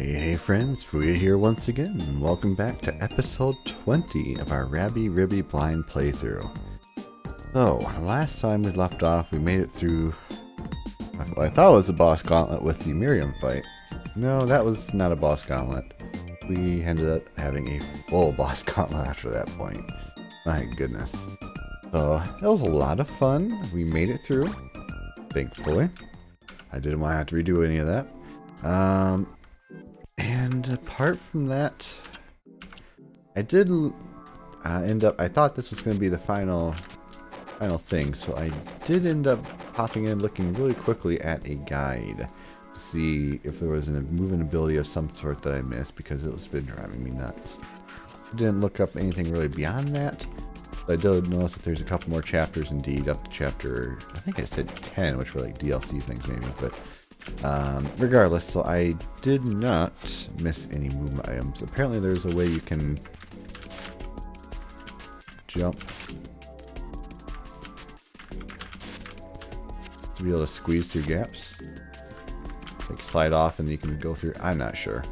Hey, hey friends, Fuuya here once again, and welcome back to episode 20 of our Rabi-Ribi Blind playthrough. So, last time we left off, we made it through, I thought it was a boss gauntlet with the Miriam fight. No, that was not a boss gauntlet. We ended up having a full boss gauntlet after that point. My goodness. So, it was a lot of fun. We made it through, thankfully. I didn't want to have to redo any of that. Um, and apart from that, I did uh, end up, I thought this was going to be the final final thing, so I did end up popping in looking really quickly at a guide to see if there was a moving ability of some sort that I missed because it was been driving me nuts. Didn't look up anything really beyond that, but I did notice that there's a couple more chapters indeed, up to chapter, I think I said 10, which were like DLC things maybe, but um, regardless, so I did not miss any movement items. Apparently there's a way you can jump to be able to squeeze through gaps. Like slide off and you can go through. I'm not sure.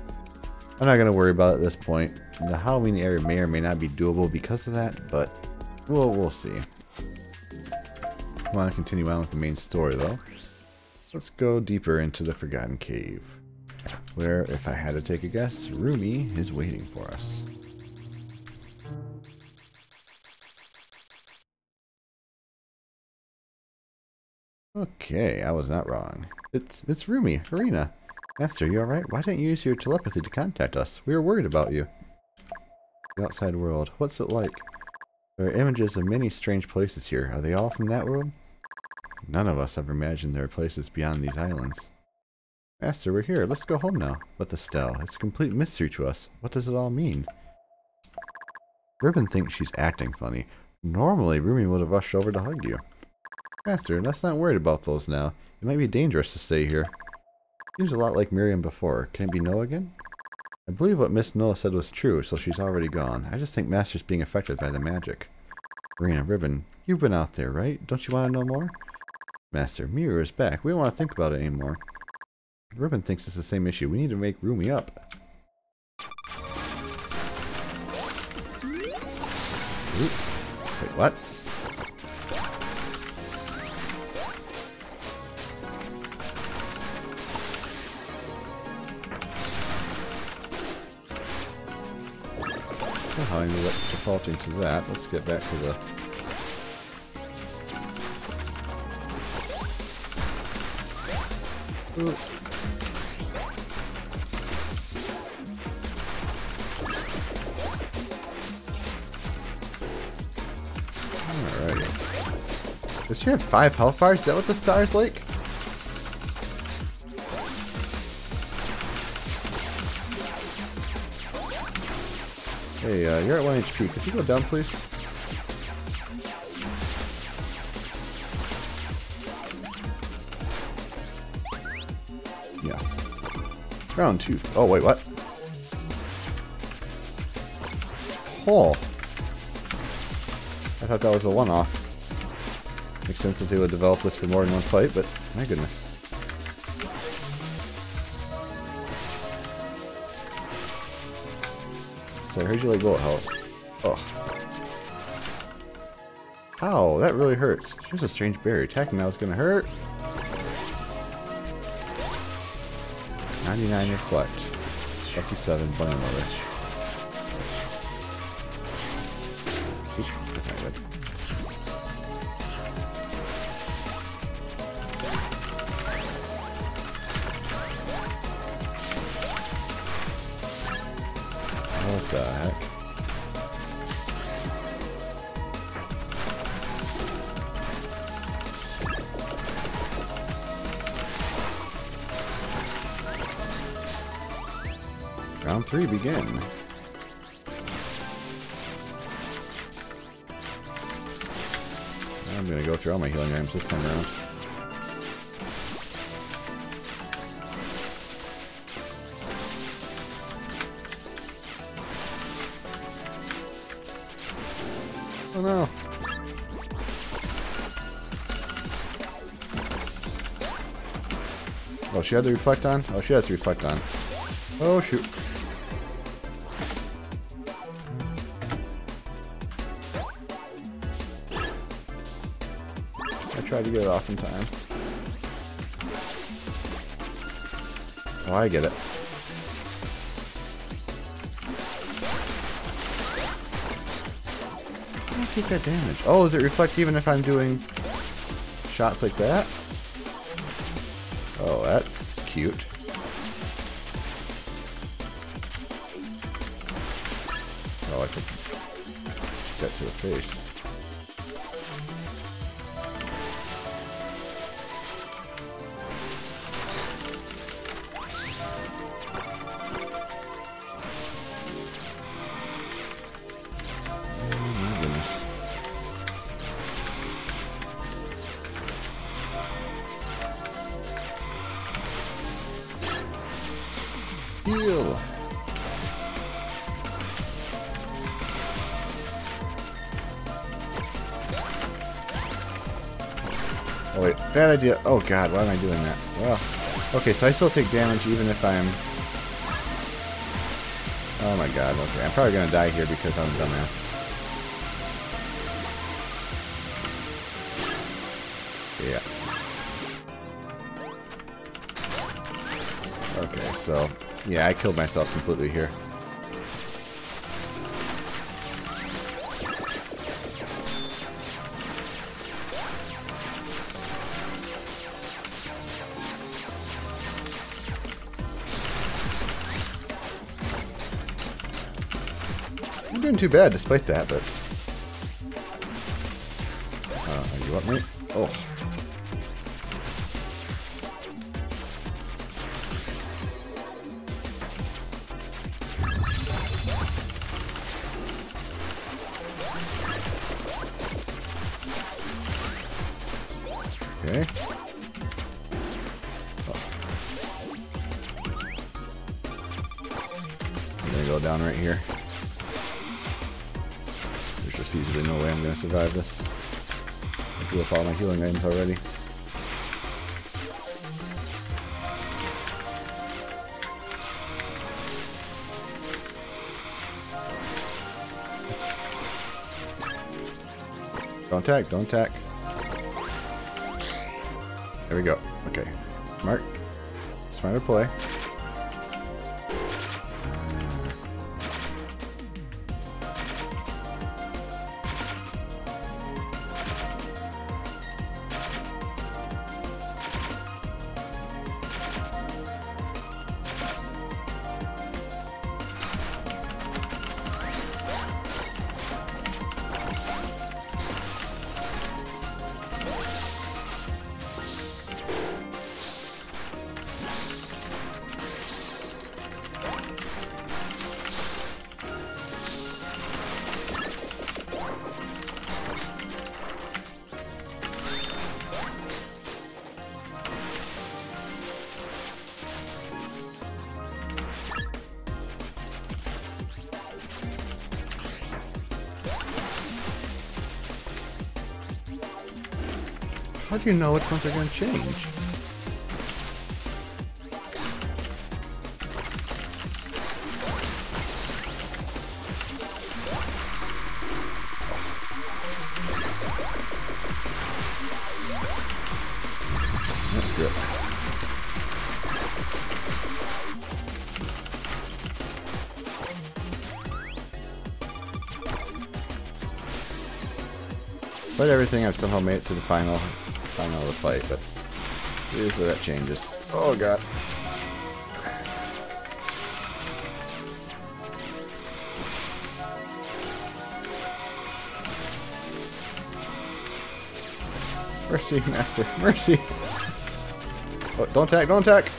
I'm not going to worry about it at this point. The Halloween area may or may not be doable because of that, but we'll, we'll see. I want to continue on with the main story though. Let's go deeper into the Forgotten Cave, where, if I had to take a guess, Rumi is waiting for us. Okay, I was not wrong. It's it's Rumi, Harina. Master, you alright? Why didn't you use your telepathy to contact us? We were worried about you. The outside world. What's it like? There are images of many strange places here. Are they all from that world? None of us ever imagined there are places beyond these islands. Master, we're here. Let's go home now. But the Stell, it's a complete mystery to us. What does it all mean? Ribbon thinks she's acting funny. Normally, Rumi would have rushed over to hug you. Master, let's not worry about those now. It might be dangerous to stay here. Seems a lot like Miriam before. Can it be Noah again? I believe what Miss Noah said was true, so she's already gone. I just think Master's being affected by the magic. Marina, Ribbon, you've been out there, right? Don't you want to know more? Master, Mirror is back. We don't want to think about it anymore. Ribbon thinks it's the same issue. We need to make Rumi up. Ooh. Wait, what? Somehow I up defaulting to that. Let's get back to the Alrighty. Does she have five health bars? Is that what the star's like? Hey, uh, you're at 1 HP. Could you go down, please? Round two. Oh, wait, what? Oh. I thought that was a one-off. Makes sense that they would develop this for more than one fight, but my goodness. So I heard you like bullet health. Oh. Ow, that really hurts. She was a strange berry. Attacking now is gonna hurt. 99 reflect. 57 Bunny Mother. She had the reflect on? Oh, she has the reflect on. Oh shoot. I tried to get it off in time. Oh, I get it. I take that damage. Oh, is it reflect even if I'm doing shots like that? Cute. Oh, I could get to the face. Oh god, why am I doing that? Well, okay, so I still take damage even if I'm... Oh my god, okay, I'm probably gonna die here because I'm a dumbass. Yeah. Okay, so yeah, I killed myself completely here. I'm doing too bad despite that, but... Uh, are you up, mate? Oh. All my healing items already. Don't attack, don't attack. There we go. Okay. Smart. Smarter play. How do you know which ones are going to change? But everything, I've somehow made it to the final, final of the fight, but where that changes. Oh god. Mercy, master, mercy! Oh, don't attack, don't attack!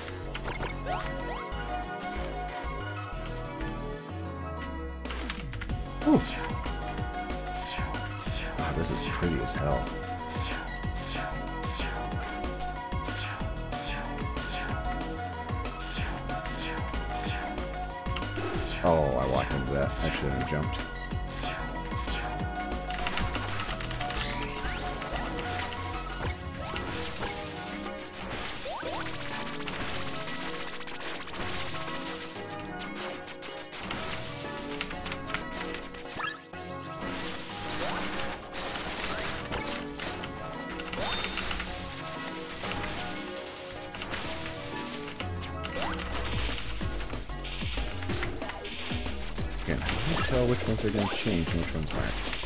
Which ones are going to change and which ones aren't.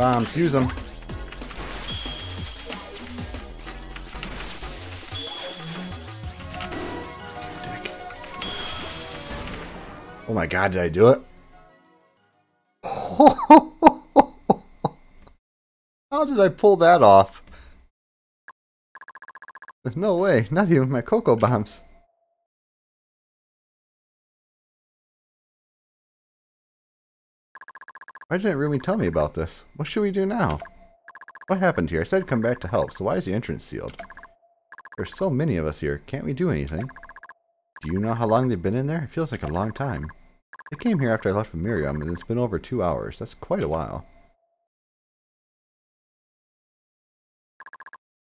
Bombs. Use them. Dick. Oh my god, did I do it? How did I pull that off? No way, not even my cocoa bombs. Why didn't Rumi tell me about this? What should we do now? What happened here? I said come back to help, so why is the entrance sealed? There's so many of us here. Can't we do anything? Do you know how long they've been in there? It feels like a long time. They came here after I left with Miriam, and it's been over two hours. That's quite a while.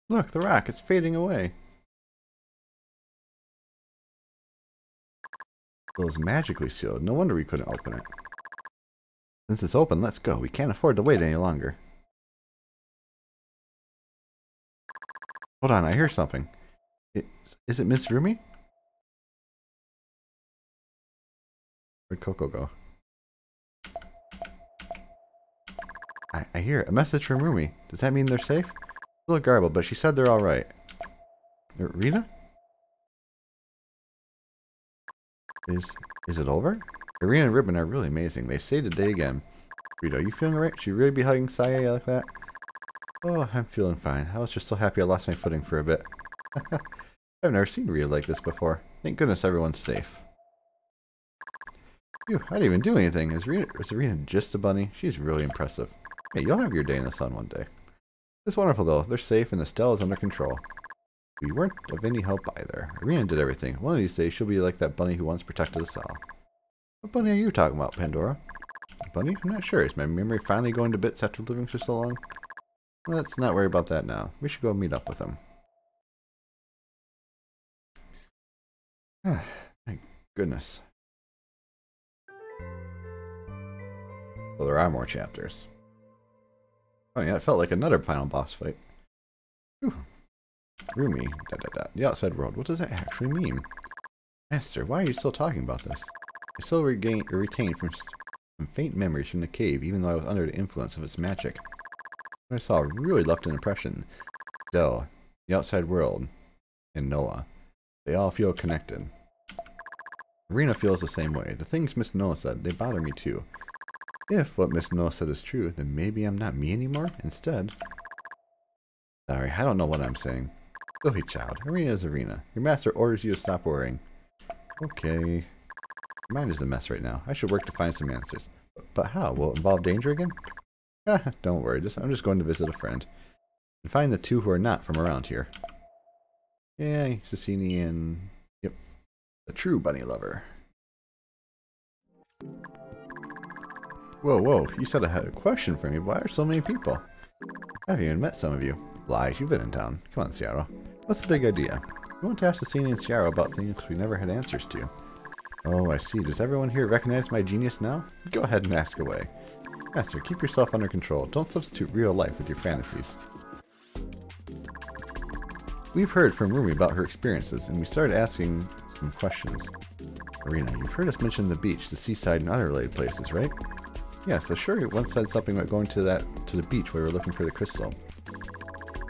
Look, the rock. It's fading away. It was magically sealed. No wonder we couldn't open it. Since it's open, let's go. We can't afford to wait any longer. Hold on, I hear something. It, is it Miss Rumi? Where'd Cocoa go? I, I hear. A message from Rumi. Does that mean they're safe? A little garbled, but she said they're alright. Uh, Rena? Is is it over? Erina and Ribbon are really amazing. They saved the day again. Rita, are you feeling alright? Should you really be hugging Saya like that? Oh, I'm feeling fine. I was just so happy I lost my footing for a bit. I've never seen Rita like this before. Thank goodness everyone's safe. Phew, I didn't even do anything. Is Rita, is Rita just a bunny? She's really impressive. Hey, you'll have your day in the sun one day. It's wonderful though. They're safe and Estelle is under control. We weren't of any help either. Erina did everything. One of these days she'll be like that bunny who once protected us all. What bunny are you talking about, Pandora? Bunny? I'm not sure. Is my memory finally going to bits after living for so long? Let's not worry about that now. We should go meet up with him. Thank goodness. Well, there are more chapters. Oh yeah, it felt like another final boss fight. Whew. Rumi, da da da. The outside world. What does that actually mean? Master, why are you still talking about this? I still regain, retain from some faint memories from the cave, even though I was under the influence of its magic. What I saw really left an impression. Dell, the outside world, and Noah. They all feel connected. Erina feels the same way. The things Miss Noah said, they bother me too. If what Miss Noah said is true, then maybe I'm not me anymore instead. Sorry, I don't know what I'm saying. Silly child, Erina is Erina. Your master orders you to stop worrying. Okay. Mind is a mess right now. I should work to find some answers. But how? Will it involve danger again? Don't worry, just I'm just going to visit a friend. And find the two who are not from around here. Yeah, Sassini and... Yep. The true bunny lover. Whoa, whoa, you said I had a question for me. Why are so many people? I haven't even met some of you. Lies, you've been in town. Come on, Syaro. What's the big idea? We want to ask Sassini and Syaro about things we never had answers to. Oh, I see. Does everyone here recognize my genius now? Go ahead and ask away. Master, keep yourself under control. Don't substitute real life with your fantasies. We've heard from Rumi about her experiences, and we started asking some questions. Erina, you've heard us mention the beach, the seaside, and other related places, right? Yes, Ashuri once said something about going to that to the beach where we were looking for the crystal.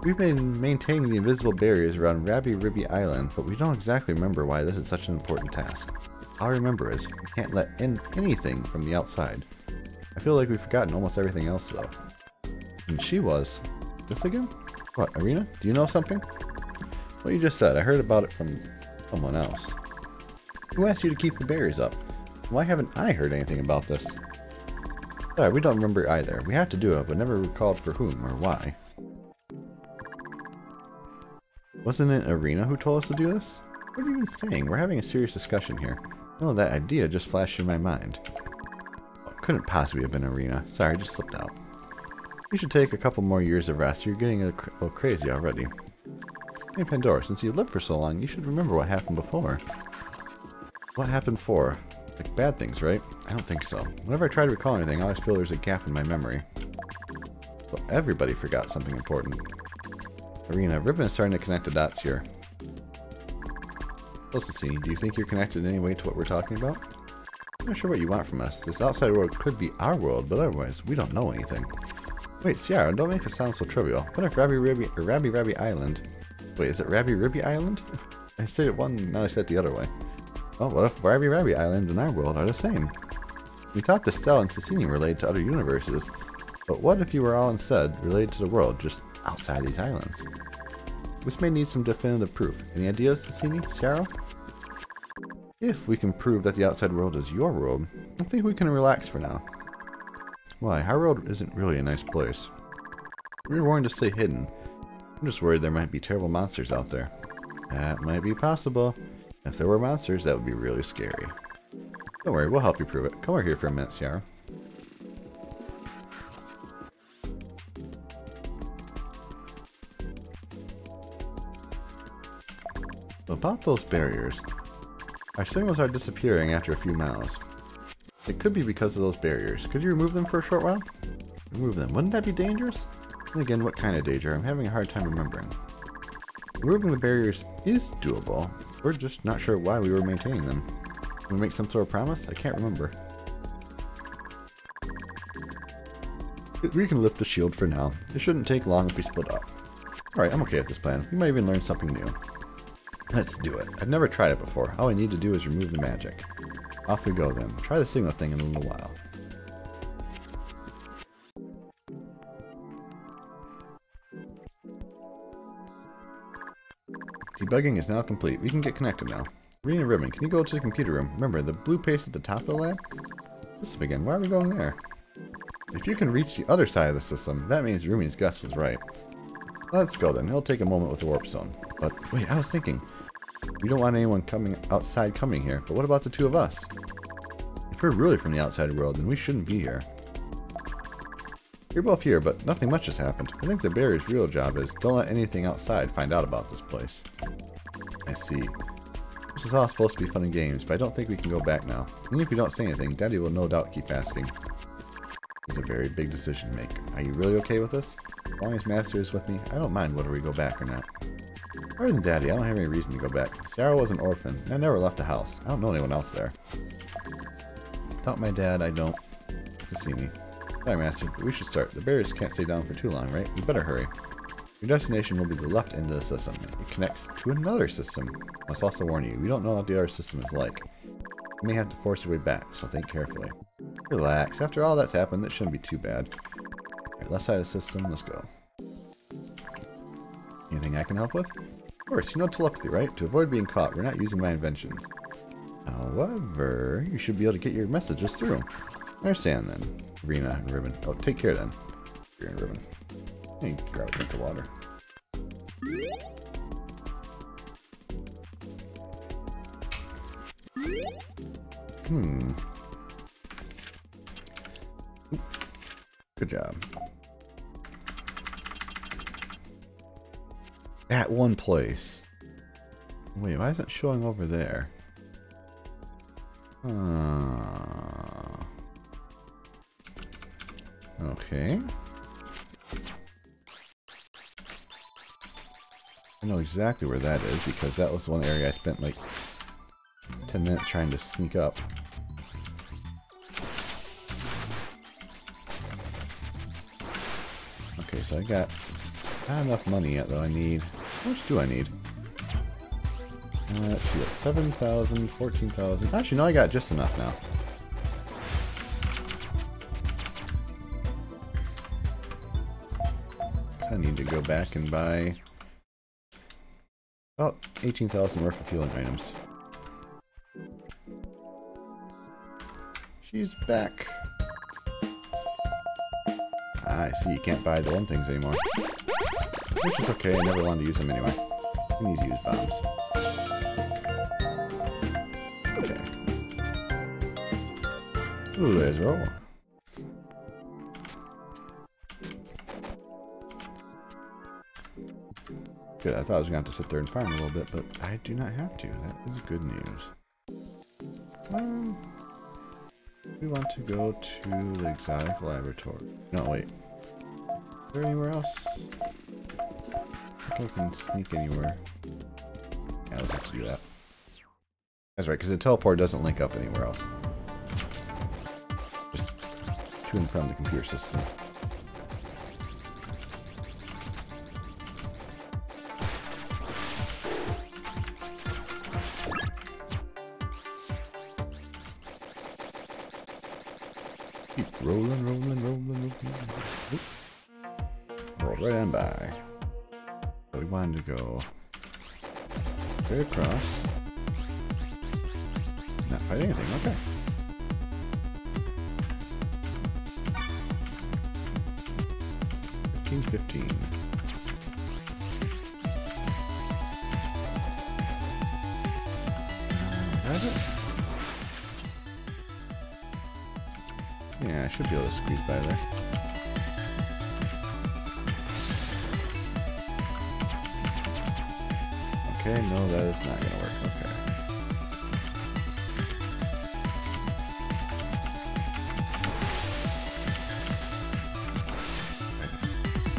We've been maintaining the invisible barriers around Rabi Ribi Island, but we don't exactly remember why this is such an important task. All I remember is we can't let in anything from the outside. I feel like we've forgotten almost everything else though. And she was. This again? What, Erina? Do you know something? What you just said, I heard about it from someone else. Who asked you to keep the barriers up? Why haven't I heard anything about this? Sorry, we don't remember either. We had to do it, but never recalled for whom or why. Wasn't it Erina who told us to do this? What are you even saying? We're having a serious discussion here. Oh, that idea just flashed in my mind. couldn't possibly have been Erina. Sorry, I just slipped out. You should take a couple more years of rest. You're getting a little crazy already. Hey Pandora, since you lived for so long, you should remember what happened before. What happened for? Like bad things, right? I don't think so. Whenever I try to recall anything, I always feel there's a gap in my memory. So everybody forgot something important. Erina, Ribbon is starting to connect the dots here. See, do you think you're connected in any way to what we're talking about? I'm not sure what you want from us. This outside world could be our world, but otherwise, we don't know anything. Wait, Ciara, don't make it sound so trivial. What if Rabi Ribby, or Rabi Rabi Island... Wait, is it Rabi Ribby Island? I said it one, now I said it the other way. Well, what if Rabi Rabi Island and our world are the same? We thought the Stella and Cassini related to other universes, but what if you were all instead related to the world, just outside these islands? This may need some definitive proof. Any ideas, Cassini? Ciara? If we can prove that the outside world is your world, I think we can relax for now. Why, our world isn't really a nice place. We were warned to stay hidden. I'm just worried there might be terrible monsters out there. That might be possible. If there were monsters, that would be really scary. Don't worry, we'll help you prove it. Come over here for a minute, Ciara. About those barriers. Our signals are disappearing after a few miles. It could be because of those barriers. Could you remove them for a short while? Remove them. Wouldn't that be dangerous? And again, what kind of danger? I'm having a hard time remembering. Removing the barriers is doable. We're just not sure why we were maintaining them. We make some sort of promise? I can't remember. We can lift the shield for now. It shouldn't take long if we split up. Alright, I'm okay with this plan. We might even learn something new. Let's do it. I've never tried it before. All I need to do is remove the magic. Off we go then. Try the signal thing in a little while. Debugging is now complete. We can get connected now. Erina Ribbon, can you go to the computer room? Remember, the blue paste at the top of the lab? System again. Why are we going there? If you can reach the other side of the system, that means Rumi's guess was right. Let's go then. It'll take a moment with the warp stone. But wait, I was thinking, we don't want anyone coming outside coming here, but what about the two of us? If we're really from the outside world, then we shouldn't be here. You're both here, but nothing much has happened. I think the barrier's real job is don't let anything outside find out about this place. I see. This is all supposed to be fun and games, but I don't think we can go back now. Even if we don't say anything, Daddy will no doubt keep asking. It's a very big decision to make. Are you really okay with this? As long as Master is with me, I don't mind whether we go back or not. Other than Daddy, I don't have any reason to go back. Sarah was an orphan, I never left the house. I don't know anyone else there. Without my dad, I don't. see me. Sorry, Master, but we should start. The barriers can't stay down for too long, right? We better hurry. Your destination will be the left end of the system. It connects to another system. I must also warn you, we don't know what the other system is like. You may have to force your way back, so think carefully. Relax. After all that's happened, it shouldn't be too bad. Right, left side of the system, let's go. Anything I can help with? Course, you know telepathy, right? To avoid being caught, we're not using my inventions. However, you should be able to get your messages through. I understand then. Rena and Ribbon. Oh, take care then. Rena and Ribbon. Hey, grab a drink of water. Hmm. Good job. At one place. Wait, why is it showing over there? Uh, okay. I know exactly where that is because that was one area I spent like 10 minutes trying to sneak up. Okay, so I got not enough money yet though. I need how much do I need? Uh, let's see, 7,000, 14,000. Actually, no, I got just enough now. I need to go back and buy about 18,000 worth of fueling items. She's back. Ah, I see, you can't buy the one things anymore. Which is okay, I never wanted to use them anyway. I need to use bombs. Okay. Ooh, there's a roll. Good, I thought I was going to have to sit there and farm a little bit, but I do not have to. That is good news. Um, we want to go to the exotic laboratory. No, wait. Is there anywhere else? Can sneak anywhere. Yeah, let's have to do that. That's right, because the teleport doesn't link up anywhere else. Just to and from the computer system.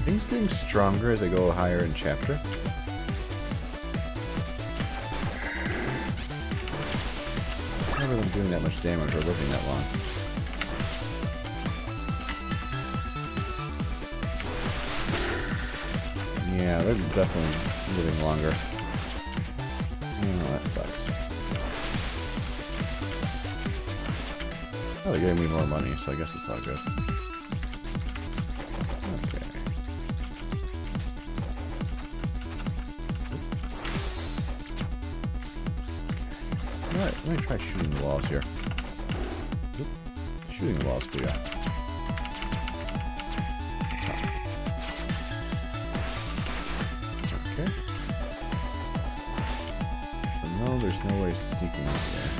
Things getting stronger as I go higher in chapter. Never them doing that much damage or living that long. Yeah, they're definitely living longer. Oh, that sucks. Oh, they're giving me more money, so I guess it's all good. Let me try shooting the walls here. Oop. Shooting the walls, we got. Okay. So no, there's no way sneaking in there.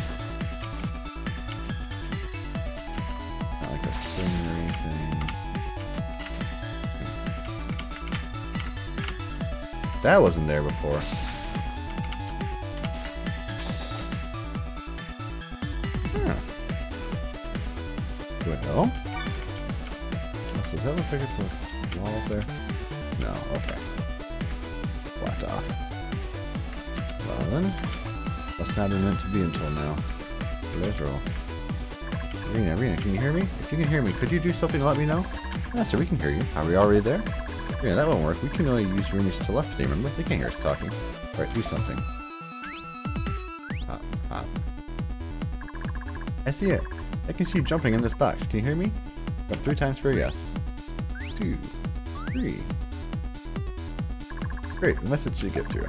Not like a spring or anything. That wasn't there before. Not meant to be until now. Let's roll. Erina, Erina, can you hear me? If you can hear me, could you do something to let me know? Yeah, sir, we can hear you. Are we already there? Yeah, that won't work. We can only use Runa's telepathy, remember? They can't hear us talking. Alright, do something. Hop, hop. I see it. I can see you jumping in this box. Can you hear me? Jump three times for a yes. Two, three. Great, message should get through.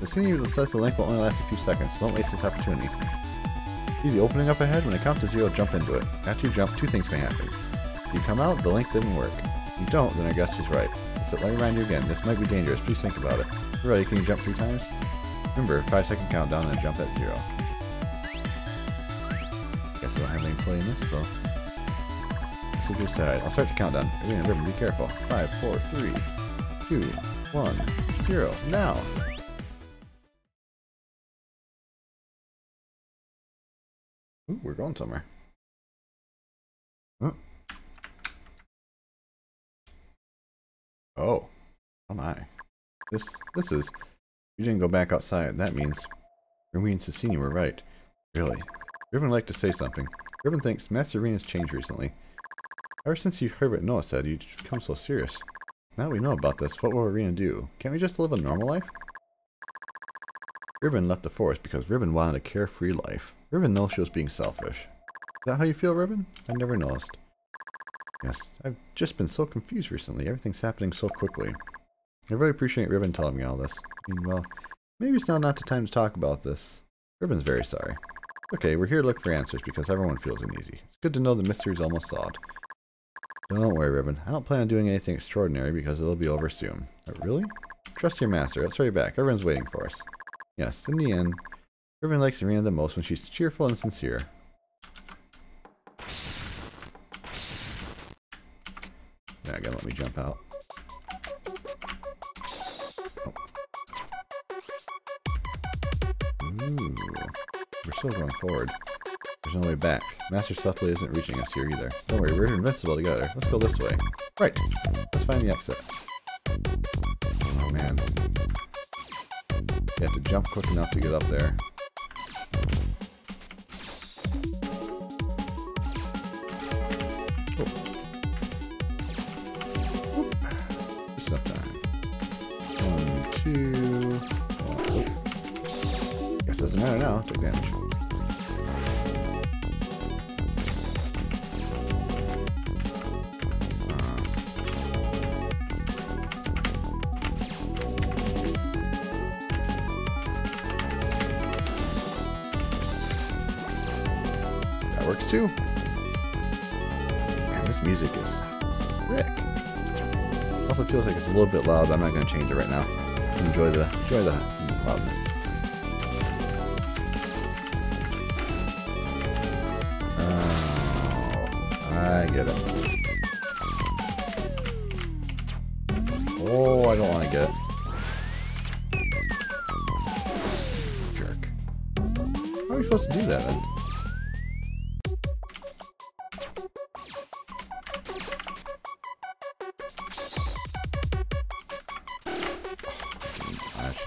The scene you says the link will only last a few seconds, so don't waste this opportunity. See the opening up ahead? When it counts to zero, jump into it. After you jump, two things may happen. If you come out, the link didn't work. If you don't, then I guess she's right. So let me remind you again, this might be dangerous, please think about it. You ready, can you jump three times? Remember, five second countdown and jump at zero. Guess I don't have any play in this, so... So decide. I'll start the countdown. Be careful. Five, four, three, two, one, zero. Now! Ooh, we're going somewhere. Oh. Oh my. This this is you didn't go back outside. That means Rumi and Cicini were right. Really. Ribbon would like to say something. Ribbon thinks Master Erina's changed recently. Ever since you heard what Noah said, you've become so serious. Now we know about this, what will Erina do? Can't we just live a normal life? Ribbon left the forest because Ribbon wanted a carefree life. Ribbon knows she was being selfish. Is that how you feel, Ribbon? I never noticed. Yes, I've just been so confused recently. Everything's happening so quickly. I really appreciate Ribbon telling me all this. I mean, well, maybe it's now not the time to talk about this. Ribbon's very sorry. Okay, we're here to look for answers because everyone feels uneasy. It's good to know the mystery's almost solved. Don't worry, Ribbon. I don't plan on doing anything extraordinary because it'll be over soon. Oh, really? Trust your master. Let's hurry back. Everyone's waiting for us. Yes, in the end, Irvin likes Serena the most when she's cheerful and sincere. Ah, gotta let me jump out. Oh. Ooh. We're still going forward. There's no way back. Master Supply isn't reaching us here either. Don't worry, we're invincible together. Let's go this way. Right. Let's find the exit. Oh man. You have to jump quick enough to get up there. I'm not going to change it right now. Enjoy the enjoy the loudness. Oh, I get it.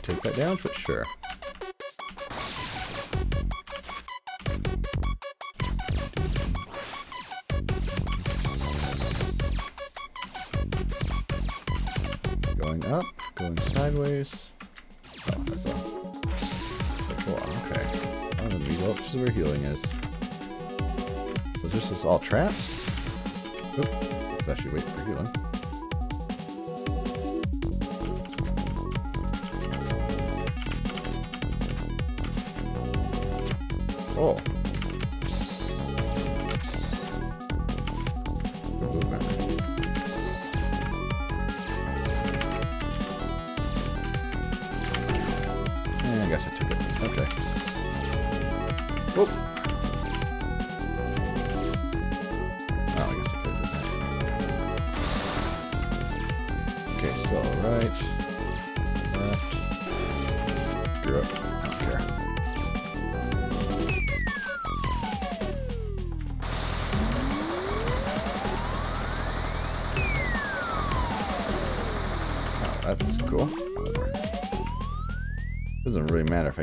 Take that down, but sure. Going up, going sideways. Oh, that's all. Cool, okay. Oh, well, this is where healing is. Was this just all traps? Oop, let's actually wait for healing.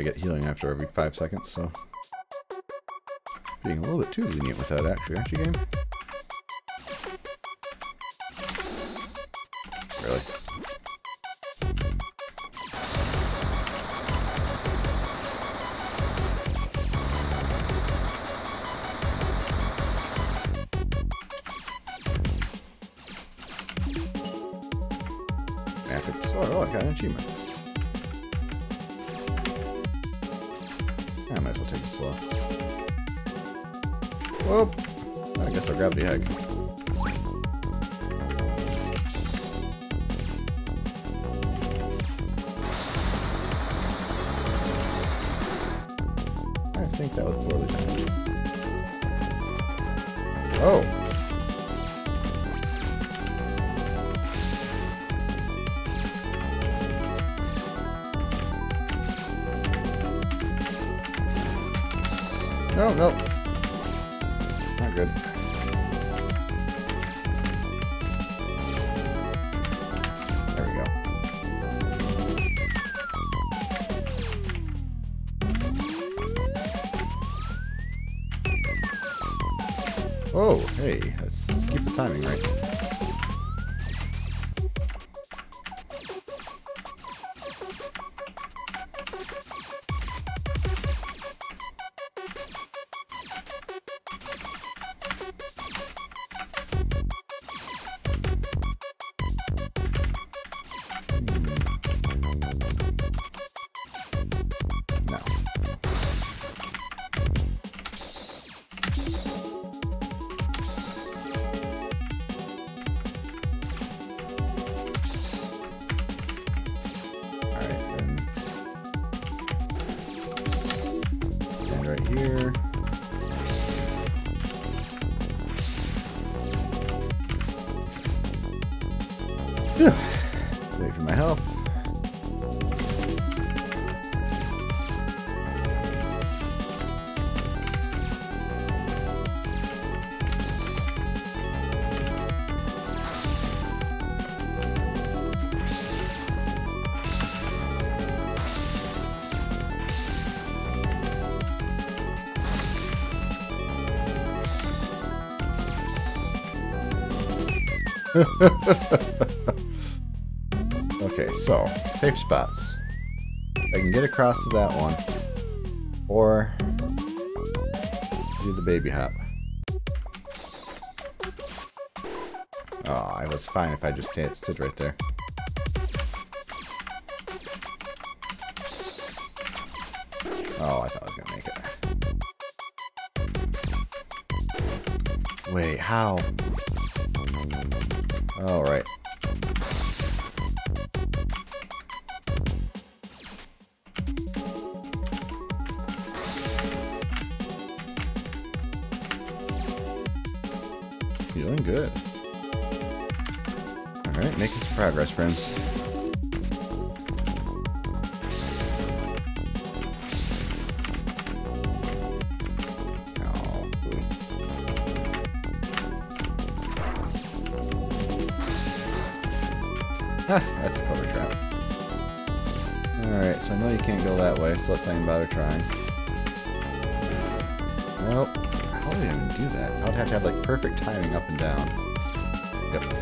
Get healing after every five seconds, so... Being a little bit too lenient with that, actually, aren't you, game? Really? Epic. Oh, I got an achievement. Whoop. I guess I'll grab the egg. right here. Yeah. okay, so, safe spots. I can get across to that one. Or do the baby hop. Oh, I was fine if I just stood right there. Oh, I thought I was gonna make it. Wait, how? Progress, friends. Oh, that's a cover trap. Alright, so I know you can't go that way, so let's not even bother trying. Nope. How would I even do that? I would have to have like perfect timing up and down. Yep.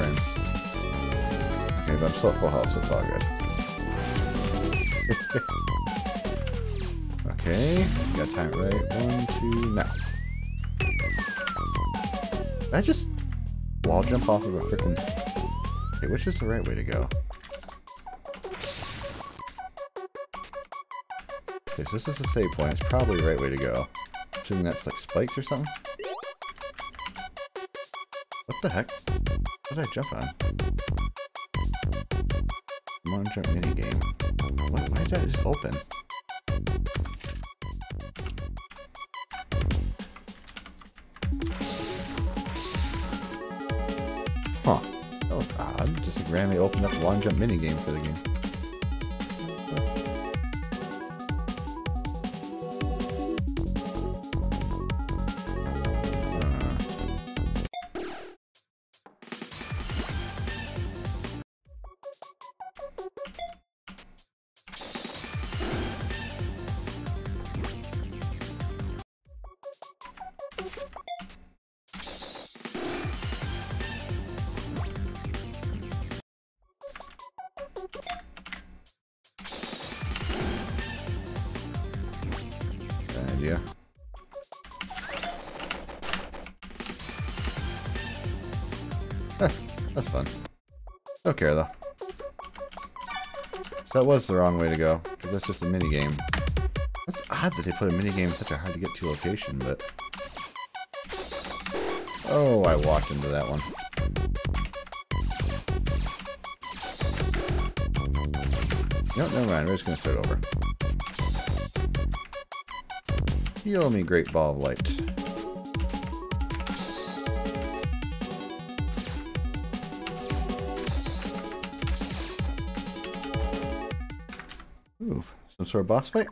Okay, I'm still full health, so it's all good. okay, got time right. One, two, now. I just wall jump off of a freaking... Okay, which is the right way to go? Okay, so this is the save point. It's probably the right way to go. Assuming that's like spikes or something? What the heck? What did I jump on? On, jump minigame. What? Why is that just open? Oh, oh God! Just randomly opened up a long jump mini game for the game. That was the wrong way to go, because that's just a mini game. That's odd that they put a mini game in such a hard to get to location, but... Oh, I walked into that one. Nope, never mind. We're just going to start over. Heal me, Great Ball of Light. Some sort boss fight?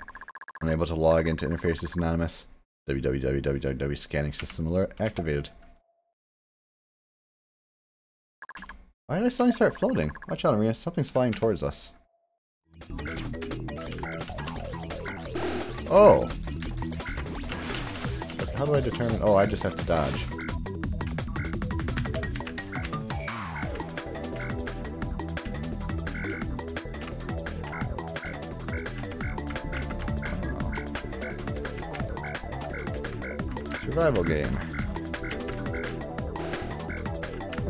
Unable to log into interfaces anonymous. www scanning system alert activated. Why did I suddenly start floating? Watch out, Maria. Something's flying towards us. Oh! How do I determine? Oh, I just have to dodge. Survival game.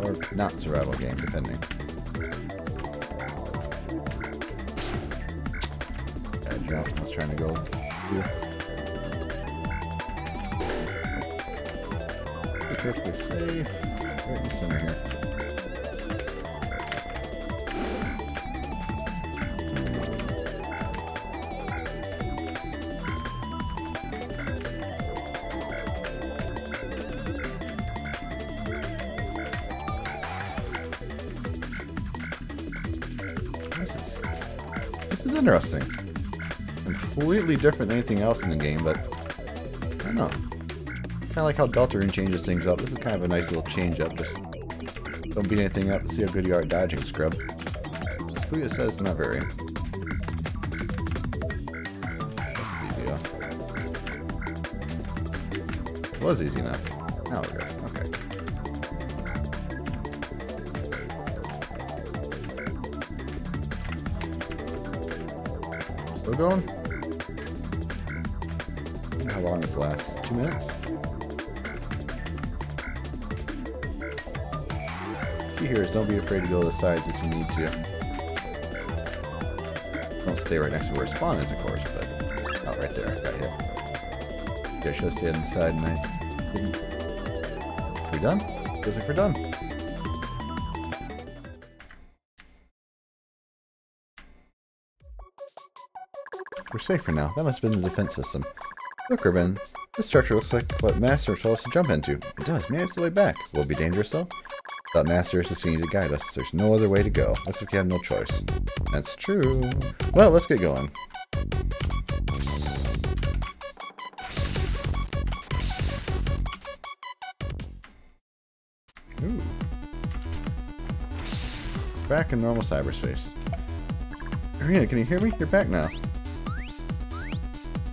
Or not survival game, depending. Bad jump. I was trying to go. Be perfectly safe. Right in the center here. Completely different than anything else in the game, but I don't know. Kind of like how Deltarune changes things up. This is kind of a nice little change up. Just don't beat anything up. See how good you are at dodging, scrub. Fuuya says not very. Easy was easy enough. Now we're good. Okay. Still going? This lasts? Two minutes? Key here is don't be afraid to go to the sides if you need to. Don't stay right next to where spawn is, of course, but out right there. Got hit. Yeah, I should stayed on the side and I. We done? Feels like we're done. We're safe for now. That must have been the defense system. Look, Ribbon. This structure looks like what Master told us to jump into. It does. Maybe it's the way back. Will it be dangerous, though? But Master is just need to guide us. There's no other way to go. Looks like we have no choice. That's true. Well, let's get going. Ooh. Back in normal cyberspace. Erina, can you hear me? You're back now.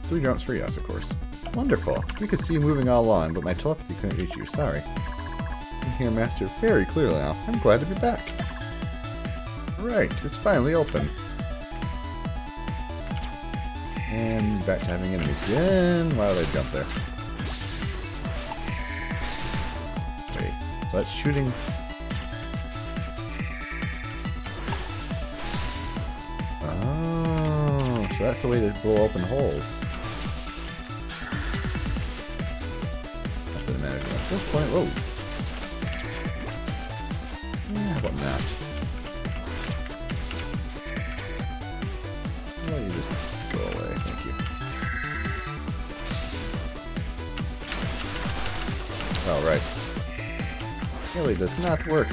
Three jumps for yes, of course. Wonderful. We could see you moving all along, but my telepathy couldn't reach you. Sorry. I can hear Master very clearly now. I'm glad to be back. Right, it's finally open. And back to having enemies again. Why did I jump there? Wait, so that's shooting. Oh, so that's a way to blow open holes. That's. At this point, whoa. Yeah, how about that? Well, you just go away, thank you. Oh, right. Really does not work.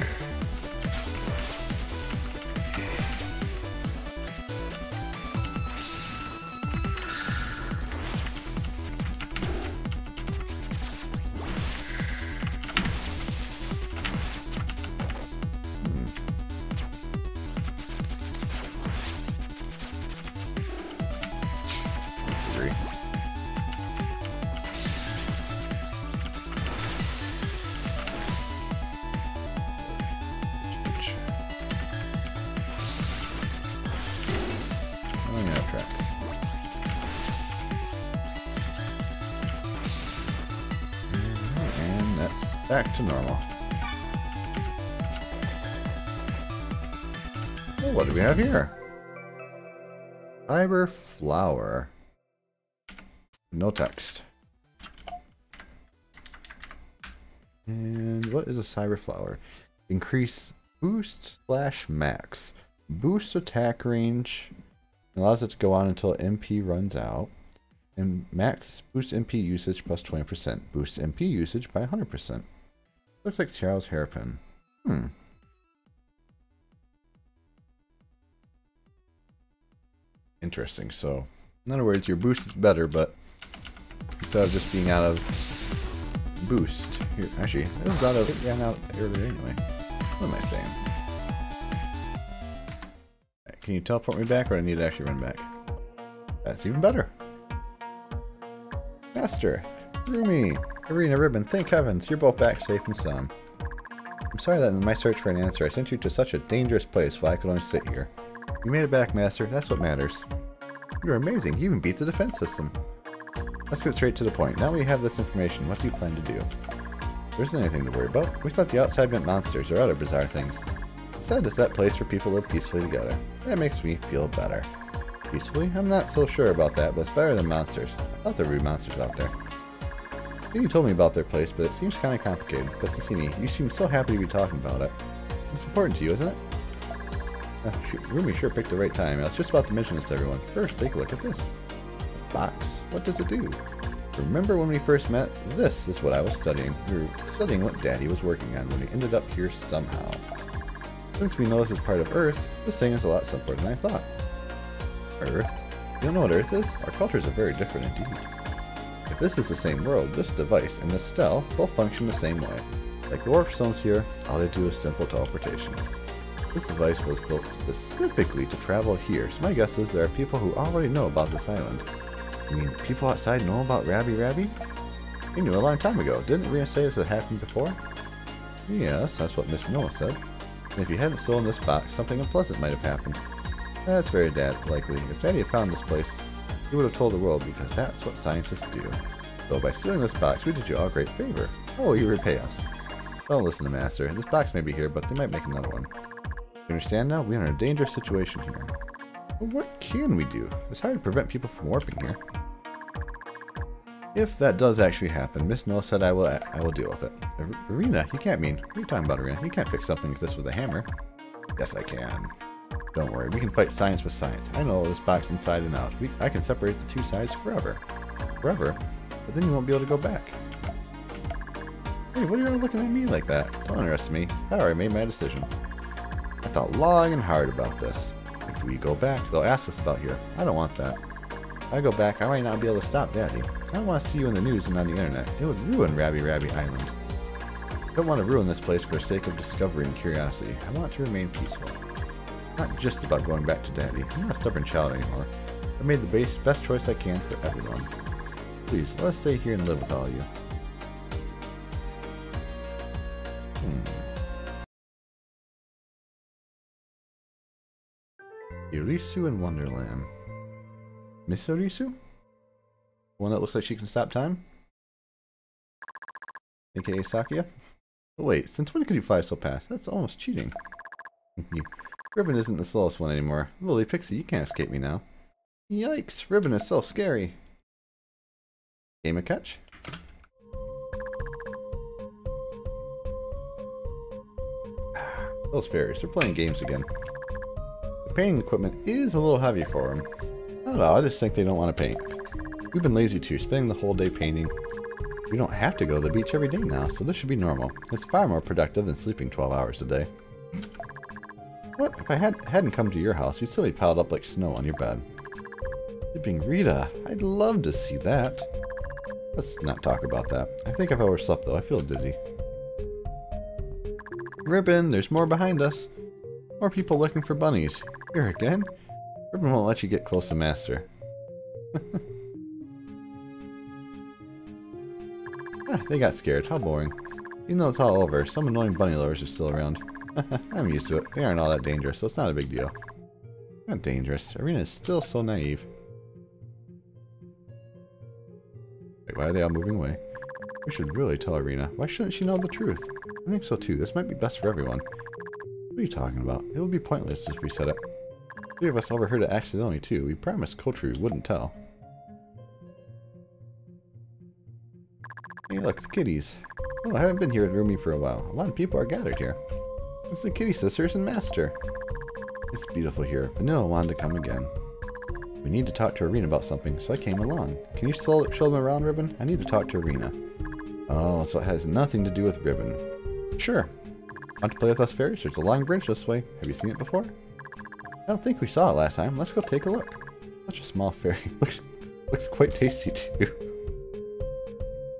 Have here? Fiber flower. No text. And what is a cyber flower? Increase boost slash max. Boost attack range. Allows it to go on until MP runs out. And max boost MP usage plus 20%. Boosts MP usage by 100%. Looks like Charles Hairpin. Hmm. Interesting. So, in other words, your boost is better, but instead of just being out of boost, here, actually, it was out of, ran out earlier anyway. What am I saying? Can you teleport me back or I need to actually run back? That's even better. Master, Rumi, Erina, Ribbon, thank heavens, you're both back safe and sound. I'm sorry that in my search for an answer I sent you to such a dangerous place while I could only sit here. You made it back, Master, that's what matters. You're amazing, you even beat the defense system. Let's get straight to the point. Now we have this information, what do you plan to do? There isn't anything to worry about. We thought the outside meant monsters or other bizarre things. Instead, it's that place where people live peacefully together. That makes me feel better. Peacefully? I'm not so sure about that, but it's better than monsters. I thought there would be monsters out there. You told me about their place, but it seems kind of complicated. Bessicini, you seem so happy to be talking about it. It's important to you, isn't it? Rumi sure picked the right time. I was just about to mention this to everyone. First, take a look at this. Box. What does it do? Remember when we first met? This is what I was studying. We were studying what Daddy was working on when we ended up here somehow. Since we know this is part of Earth, this thing is a lot simpler than I thought. Earth? You don't know what Earth is? Our cultures are very different indeed. If this is the same world, this device and this stele both function the same way. Like the warp stones here, all they do is simple teleportation. This device was built specifically to travel here, so my guess is there are people who already know about this island. You mean people outside know about Rabi Rabi? They knew a long time ago. Didn't Rena say this had happened before? Yes, that's what Miss Noah said. And if you hadn't stolen this box, something unpleasant might have happened. That's very dad likely. If Daddy had found this place, he would have told the world because that's what scientists do. So by stealing this box, we did you all a great favor. Oh, you repay us. Don't listen to Master. This box may be here, but they might make another one. You understand now? We are in a dangerous situation here. What can we do? It's hard to prevent people from warping here. If that does actually happen, Miss Noah said I will I will deal with it. Erina, you can't mean. What are you talking about, Erina? You can't fix something like this with a hammer. Yes, I can. Don't worry, we can fight science with science. I know this box inside and out. We, I can separate the two sides forever. Forever? But then you won't be able to go back. Hey, what are you all looking at me like that? Don't underestimate me. I already made my decision. I thought long and hard about this. If we go back, they'll ask us about here. I don't want that. If I go back, I might not be able to stop Daddy. I don't want to see you in the news and on the internet. It would ruin Rabi Rabi Island. I don't want to ruin this place for the sake of discovery and curiosity. I want to remain peaceful. Not just about going back to Daddy. I'm not a stubborn child anymore. I made the base, best choice I can for everyone. Please, let's stay here and live with all of you. Hmm. Irisu in Wonderland. Miss Irisu? One that looks like she can stop time? AKA Sakuya? Oh wait, since when could you fly so fast? That's almost cheating. Ribbon isn't the slowest one anymore. Lily Pixie, you can't escape me now. Yikes, Ribbon is so scary. Game of catch? Those fairies, they're playing games again. Painting equipment is a little heavy for them. I don't know, I just think they don't want to paint. We've been lazy too, spending the whole day painting. We don't have to go to the beach every day now, so this should be normal. It's far more productive than sleeping 12 hours a day. What? If I had, hadn't come to your house, you'd still be piled up like snow on your bed. Sleeping Rita. I'd love to see that. Let's not talk about that. I think I've overslept though. I feel dizzy. Ribbon, there's more behind us. More people looking for bunnies. Here again? Ribbon won't let you get close to Master. ah, they got scared. How boring. Even though it's all over, some annoying bunny lovers are still around. I'm used to it. They aren't all that dangerous, so it's not a big deal. Not dangerous. Erina is still so naive. Wait, why are they all moving away? We should really tell Erina. Why shouldn't she know the truth? I think so too. This might be best for everyone. What are you talking about? It would be pointless if we said it. Three of us overheard it accidentally too. We promised Kotri we wouldn't tell. Hey look, the kitties. Oh, I haven't been here with Rumi for a while. A lot of people are gathered here. It's the Kitty Sisters and Master. It's beautiful here. Vanilla wanted to come again. We need to talk to Erina about something, so I came along. Can you show them around, Ribbon? I need to talk to Erina. Oh, so it has nothing to do with Ribbon. Sure. Want to play with us fairies? There's a long bridge this way. Have you seen it before? I don't think we saw it last time. Let's go take a look. Such a small fairy. looks, looks quite tasty too.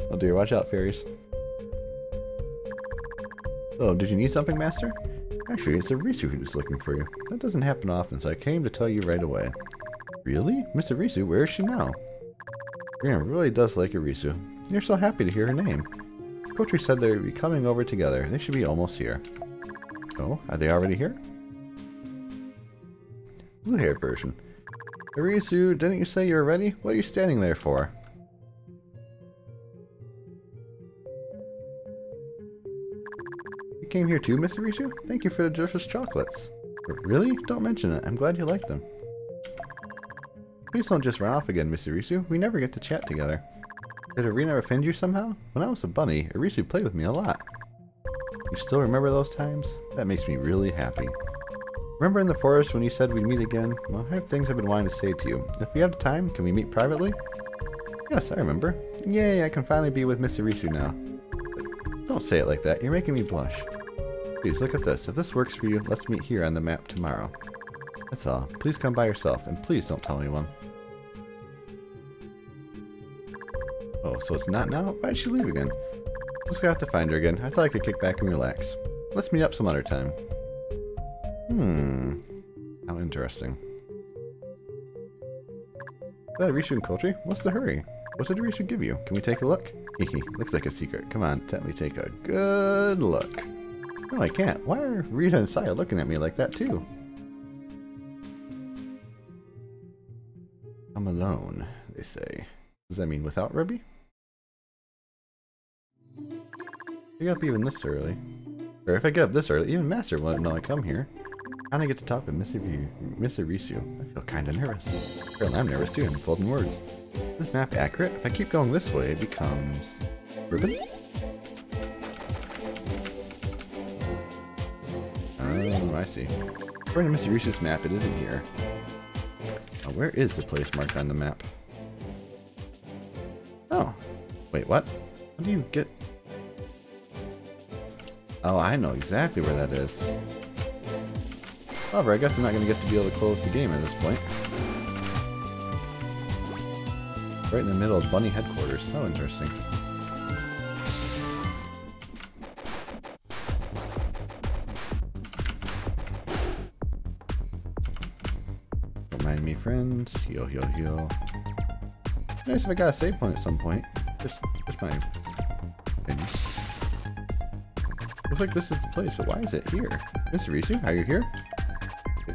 oh dear, watch out fairies. Oh, did you need something, Master? Actually, it's Arisu who's looking for you. That doesn't happen often, so I came to tell you right away. Really? Miss Arisu, where is she now? Rena really does like Arisu. You're so happy to hear her name. Kotri said they would be coming over together. They should be almost here. Oh, are they already here? Blue hair version. Arisu, didn't you say you were ready? What are you standing there for? You came here too, Miss Arisu? Thank you for the delicious chocolates. But Really? Don't mention it. I'm glad you like them. Please don't just run off again, Miss Arisu. We never get to chat together. Did Erina offend you somehow? When I was a bunny, Arisu played with me a lot. You still remember those times? That makes me really happy. Remember in the forest when you said we'd meet again? Well, I have things I've been wanting to say to you. If we have time, can we meet privately? Yes, I remember. Yay, I can finally be with Miss Arisu now. Don't say it like that, you're making me blush. Please, look at this. If this works for you, let's meet here on the map tomorrow. That's all. Please come by yourself, and please don't tell anyone. Oh, so it's not now? Why'd she leave again? Just gonna have to find her again. I thought I could kick back and relax. Let's meet up some other time. Hmm. How interesting. That Rishu and Kotri? What's the hurry? What did Rishu give you? Can we take a look? Hehe, looks like a secret. Come on, let me take a good look. No, I can't. Why are Rita and Saya looking at me like that too? I'm alone, they say. Does that mean without Ruby? I get up even this early. Or if I get up this early, even Master won't know I come here. How do I get to talk with Mr. V Mr. Risu? I feel kinda nervous. Apparently I'm nervous too, I'm folding words. Is this map accurate? If I keep going this way, it becomes... Ribbon? Oh, I see. According to Mr. Risu's map, it isn't here. Now, where is the place marked on the map? Oh. Wait, what? How do you get Oh, I know exactly where that is. However, I guess I'm not going to get to be able to close the game at this point. Right in the middle of Bunny headquarters. How interesting. Don't mind me, friends. Heal, heal, heal. Nice if I got a save point at some point. Just, just my opinion. Looks like this is the place, but why is it here? Mr. Risu, are you here?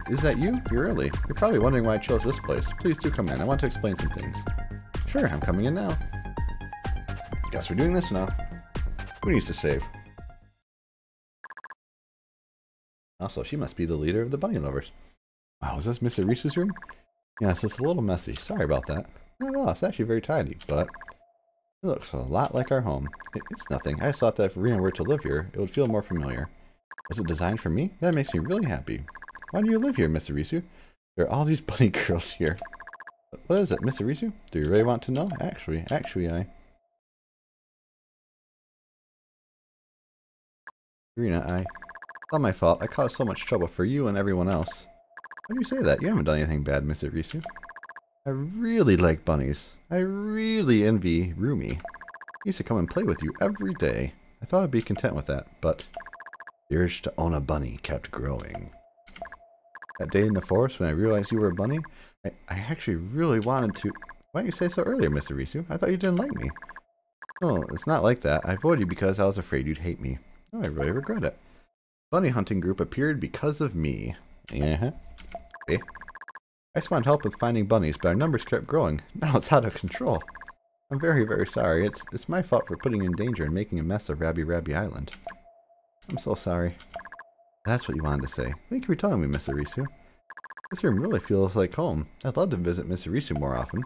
Is that you? You're early. You're probably wondering why I chose this place. Please do come in. I want to explain some things. Sure, I'm coming in now. Guess we're doing this now. Who needs to save? Also, she must be the leader of the bunny lovers. Wow, is this Mr. Reese's room? Yes, it's a little messy. Sorry about that. Oh, Not at all. It's actually very tidy, but it looks a lot like our home. It's nothing. I just thought that if Rena were to live here, it would feel more familiar. Was it designed for me? That makes me really happy. Why do you live here, Mr. Risu? There are all these bunny girls here. What is it, Mr. Risu? Do you really want to know? Actually, actually, I... Rena, I... It's not my fault. I caused so much trouble for you and everyone else. Why do you say that? You haven't done anything bad, Mr. Risu. I really like bunnies. I really envy Rumi. He used to come and play with you every day. I thought I'd be content with that, but the urge to own a bunny kept growing. That day in the forest when I realized you were a bunny, I, I actually really wanted to... Why didn't you say so earlier, Mr. Risu? I thought you didn't like me. Oh, it's not like that. I avoided you because I was afraid you'd hate me. Oh, I really regret it. Bunny hunting group appeared because of me. Uh-huh. Okay. I just wanted help with finding bunnies, but our numbers kept growing. Now it's out of control. I'm very, very sorry. It's it's my fault for putting in danger and making a mess of Rabi Rabi Island. I'm so sorry. That's what you wanted to say. Thank you for telling me, Miss Arisu. This room really feels like home. I'd love to visit Miss Arisu more often.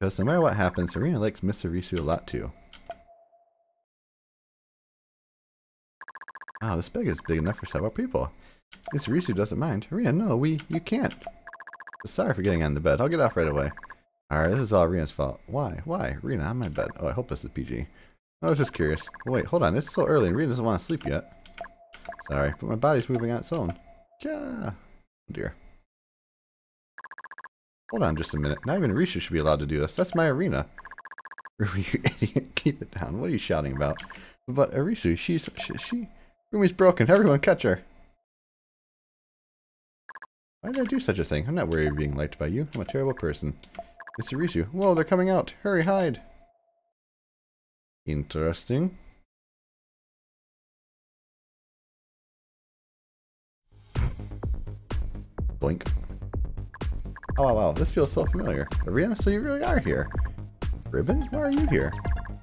Because no matter what happens, Serena likes Miss Arisu a lot too. Wow, this bag is big enough for several people. Miss Arisu doesn't mind. Rena, no, we, you can't. Sorry for getting on the bed. I'll get off right away. Alright, this is all Rena's fault. Why? Why? Rena, on my bed. Oh, I hope this is PG. I was just curious. wait, hold on. It's so early and Rena doesn't want to sleep yet. Sorry, but my body's moving on its own. Yeah. Oh dear. Hold on just a minute. Not even Risha should be allowed to do this. That's my Erina. Rumi, you idiot. Keep it down. What are you shouting about? But Arisu, she's... She... she Rumi's broken. Everyone catch her. Why did I do such a thing? I'm not worried of being liked by you. I'm a terrible person. Mr. Arisu. Whoa, they're coming out. Hurry, hide. Interesting. Blink. Oh, wow, wow, this feels so familiar. Erina, so you really are here. Ribbon, why are you here?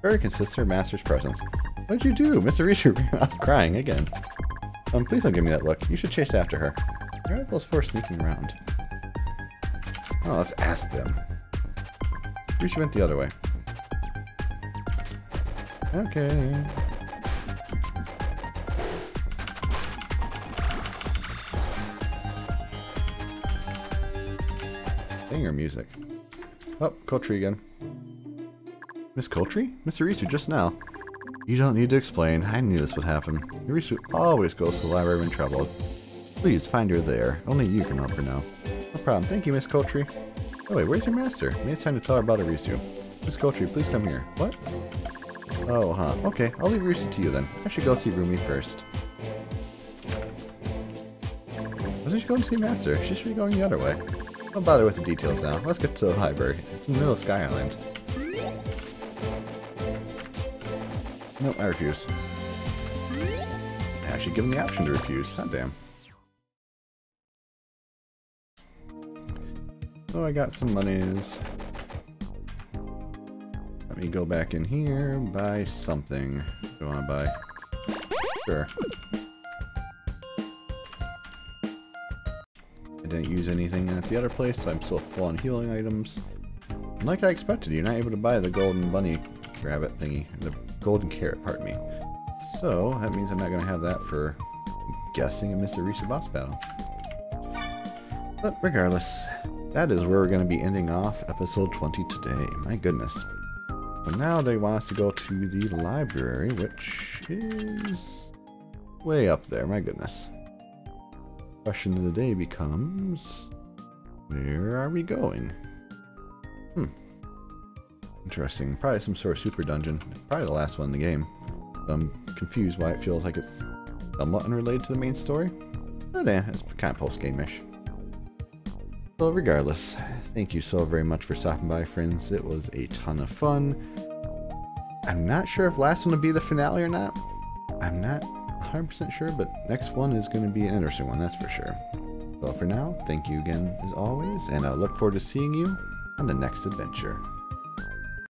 Very consistent master's presence. What'd you do? Mr. Risu ran off crying again. Um, please don't give me that look. You should chase after her. Where are those four sneaking around? Oh, let's ask them. Risu went the other way. Okay. Banger music. Oh, Kotri again. Miss Kotri? Mr. Risu just now. You don't need to explain. I knew this would happen. Risu always goes to the library when troubled. Please, find her there. Only you can help her now. No problem. Thank you, Miss Kotri. Oh wait, where's your master? Maybe it's time to tell her about Arisu. Miss Kotri, please come here. What? Oh, huh. Okay, I'll leave Arisu to you then. I should go see Rumi first. Why did you go and see Master? She should be going the other way. Don't bother with the details now. Let's get to the library. It's in the middle of Sky Island. Nope, I refuse. I should give him the option to refuse. God damn. Oh, I got some monies. Let me go back in here, buy something. Do I want to buy? Sure. I didn't use anything at the other place, so I'm still full on healing items. And like I expected, you're not able to buy the golden bunny rabbit thingy. The golden carrot, pardon me. So, that means I'm not going to have that for, guessing, a Mr. Risu boss battle. But regardless, that is where we're going to be ending off episode 20 today. My goodness. So now they want us to go to the library, which is way up there. My goodness question of the day becomes, where are we going? Hmm. Interesting. Probably some sort of super dungeon. Probably the last one in the game. I'm confused why it feels like it's somewhat unrelated to the main story. But yeah, it's kind of post-game-ish. So regardless, thank you so very much for stopping by, friends. It was a ton of fun. I'm not sure if last one will be the finale or not. I'm not 100% sure, but next one is going to be an interesting one, that's for sure. Well, for now, thank you again as always, and I look forward to seeing you on the next adventure.